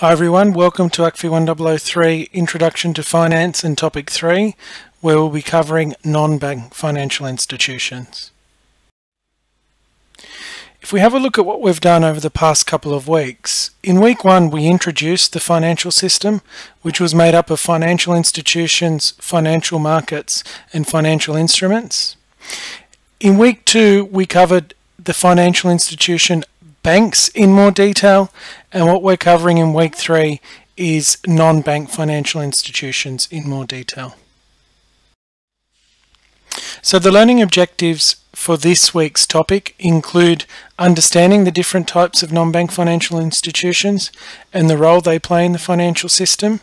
Hi everyone, welcome to ACFI 1003 Introduction to Finance and Topic 3 where we'll be covering non-bank financial institutions. If we have a look at what we've done over the past couple of weeks, in week one we introduced the financial system which was made up of financial institutions, financial markets and financial instruments. In week two we covered the financial institution banks in more detail and what we're covering in week three is non-bank financial institutions in more detail. So the learning objectives for this week's topic include understanding the different types of non-bank financial institutions and the role they play in the financial system,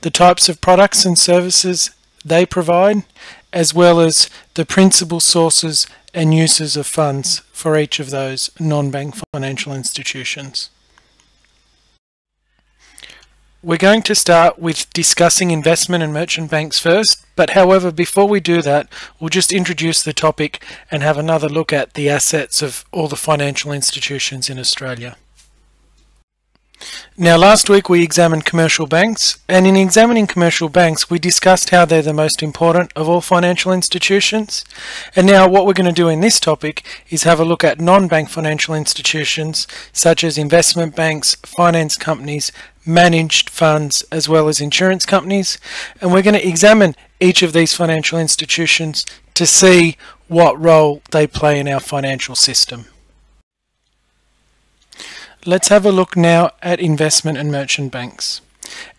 the types of products and services they provide, as well as the principal sources and uses of funds for each of those non-bank financial institutions. We're going to start with discussing investment and merchant banks first, but however, before we do that, we'll just introduce the topic and have another look at the assets of all the financial institutions in Australia. Now last week we examined commercial banks and in examining commercial banks we discussed how they're the most important of all financial institutions and now what we're going to do in this topic is have a look at non-bank financial institutions such as investment banks, finance companies, managed funds as well as insurance companies and we're going to examine each of these financial institutions to see what role they play in our financial system. Let's have a look now at investment and merchant banks.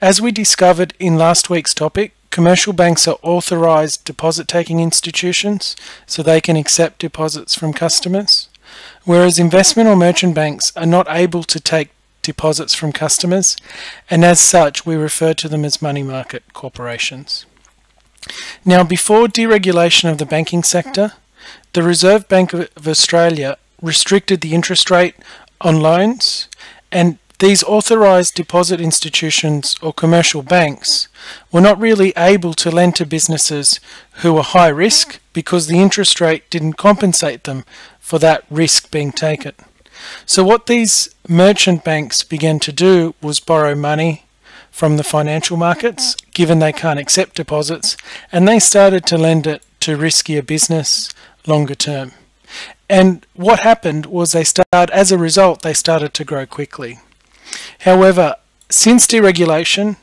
As we discovered in last week's topic, commercial banks are authorized deposit taking institutions, so they can accept deposits from customers, whereas investment or merchant banks are not able to take deposits from customers, and as such we refer to them as money market corporations. Now before deregulation of the banking sector, the Reserve Bank of Australia restricted the interest rate on loans, and these authorized deposit institutions or commercial banks were not really able to lend to businesses who were high risk because the interest rate didn't compensate them for that risk being taken. So what these merchant banks began to do was borrow money from the financial markets, given they can't accept deposits, and they started to lend it to riskier business longer term. And what happened was they started, as a result, they started to grow quickly. However, since deregulation,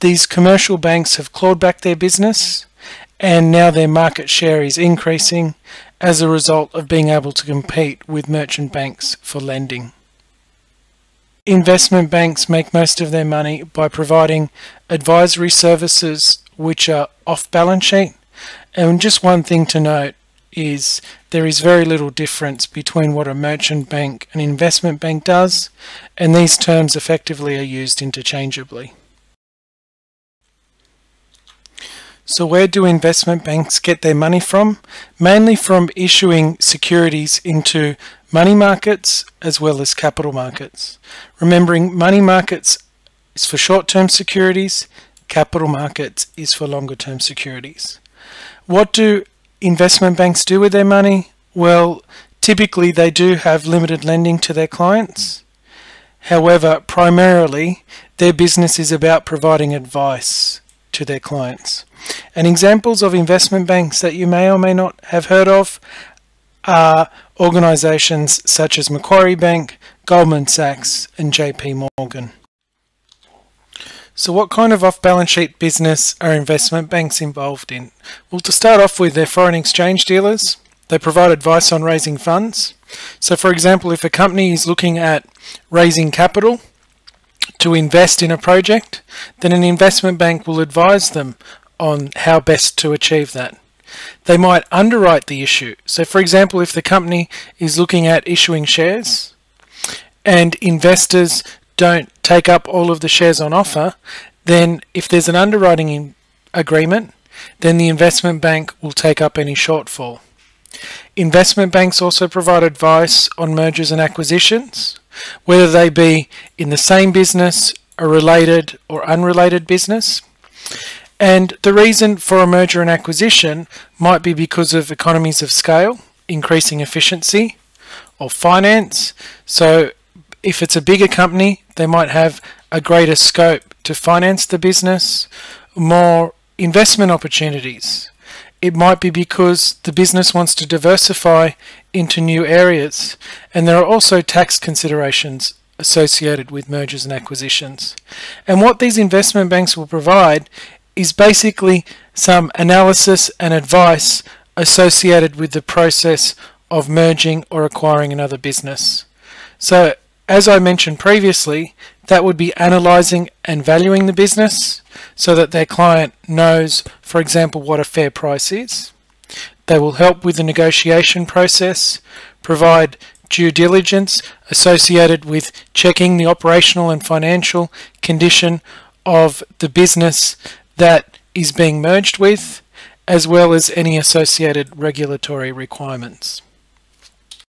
these commercial banks have clawed back their business and now their market share is increasing as a result of being able to compete with merchant banks for lending. Investment banks make most of their money by providing advisory services which are off balance sheet. And just one thing to note is there is very little difference between what a merchant bank and investment bank does, and these terms effectively are used interchangeably. So where do investment banks get their money from? Mainly from issuing securities into money markets as well as capital markets. Remembering money markets is for short-term securities, capital markets is for longer-term securities. What do investment banks do with their money? Well, typically they do have limited lending to their clients. However, primarily their business is about providing advice to their clients. And examples of investment banks that you may or may not have heard of are organisations such as Macquarie Bank, Goldman Sachs and JP Morgan. So what kind of off-balance sheet business are investment banks involved in? Well, to start off with, they're foreign exchange dealers. They provide advice on raising funds. So for example, if a company is looking at raising capital to invest in a project, then an investment bank will advise them on how best to achieve that. They might underwrite the issue. So for example, if the company is looking at issuing shares and investors don't take up all of the shares on offer, then if there's an underwriting agreement, then the investment bank will take up any shortfall. Investment banks also provide advice on mergers and acquisitions, whether they be in the same business, a related or unrelated business. And the reason for a merger and acquisition might be because of economies of scale, increasing efficiency, or finance. So if it's a bigger company, they might have a greater scope to finance the business, more investment opportunities. It might be because the business wants to diversify into new areas, and there are also tax considerations associated with mergers and acquisitions. And what these investment banks will provide is basically some analysis and advice associated with the process of merging or acquiring another business. So as I mentioned previously, that would be analyzing and valuing the business so that their client knows, for example, what a fair price is. They will help with the negotiation process, provide due diligence associated with checking the operational and financial condition of the business that is being merged with, as well as any associated regulatory requirements.